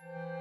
Bye.